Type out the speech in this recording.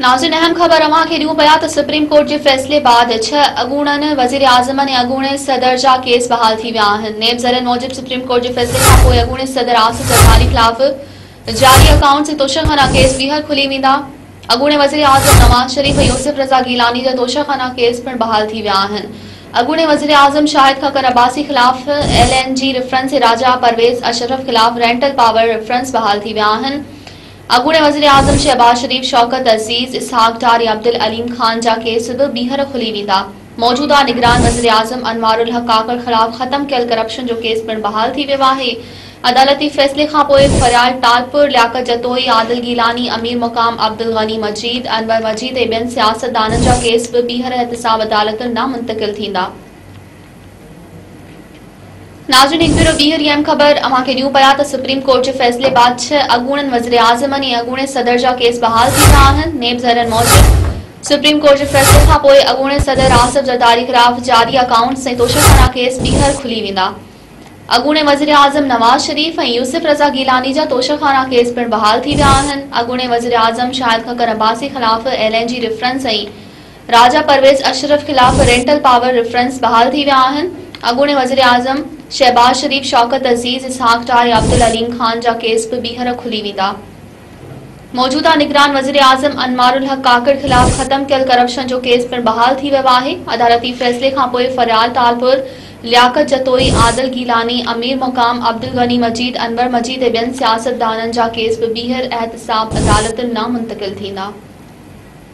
नाज़िन अहम ख़बर ॾियूं पिया त सुप्रीम कोर्ट जे फ़ैसिले बाद छह अॻूणनि वज़ीर आज़म ऐं अॻूणे सदर जा केस बहाल थी विया आहिनि सुप्रीम कोर्ट जे फैसले खां पोइ सदर आसिफ ज़रदारी ख़िलाफ़ जारी अकाउंट्स ऐं तोशखाना केस ॿीहर खुली वेंदा। अगूणे वज़ीर आज़म नवाज़ शरीफ़ यूसुफ रज़ा गीलानी जा तोशाखाना केस पिणु बहाल थी अॻूणे वज़ीर आज़म शाहिद खकर अब्बासी ख़िलाफ़ L N G reference Raja Pervaiz Ashraf ख़िलाफ़ रेंटल पावर रेफरेंस बहाल थी विया अॻूणे वज़ीर आज़म शहबाज शरीफ़, शौकत अज़ीज़, इसहाक डार अब्दुल अलीम ख़ान जा केस बि खुली वेंदा। मौजूदा निगरान वज़ीर आज़म अनवारुल हक काकड़ ख़िलाफ़ ख़त्म कयल करप्शन जो केस पिणु बहाल आहे। अदालती फ़ैसिले पोइ फरियाल टालपुर लियाकत जतोई, आदिल गीलानी, अमीर मुक़ाम अब्दुल गनी मजीद, अनवर मजीद ऐं ॿियनि सियासतदाननि जा केस बि ॿीहर एहतिसाब अदालतुनि ॾांहुं मुंतक़िल नाज़रीन हिकु भेरो ॿीहर अहम ख़बर। ॾियूं पिया त सुप्रीम कोर्ट जे फ़ैसिले बाद छह अॻूणनि वज़ीर आज़मनि ऐं अॻूणे सदर जा केस बहाल नेब ज़रनि मूजिबि सुप्रीम कोर्ट जे फैसले पोइ अॻूणे सदर आसिफ ज़रदारी ख़िलाफ़ जारी अकाउंट्स ऐं तोशाखाना केस ॿीहर खुली वेंदा। अॻूणे वज़ीर आज़म नवाज़ शरीफ़ ऐं यूसुफ रज़ा गीलानी जा तोशाखाना केस पिणु बहाल अॻूणे वज़ीर आज़म शाहिद खकर अब्बासी ख़िलाफ़ L N G reference Raja Pervaiz Ashraf ख़िलाफ़ रेंटल पावर रेफरेंस बहाल थी विया अॻूणे वज़ीर आज़म, शहबाज शरीफ़, शौकत अज़ीज़, इसहाक या अब्दुल अलीम ख़ान जा केस बि ॿीहर खुली वेंदा। मौजूदा निगरान वज़ीर आज़म अनमारुल हक काकड़ ख़िलाफ़ ख़त्म कयल करप्शन जो केस पिणु बहाल थी वियो आहे अदालती फ़ैसिले पोइ फरियाल तालपुर, लियाकत जतोई, आदिल गीलानी, अमीर मुक़ाम, अब्दुल गनी मजीद, अनवर मजीद ऐं ॿियनि सियासतदाननि जा केस बि ॿीहर एहतिसाब अदालतुनि ॾांहुं मुंतक़िल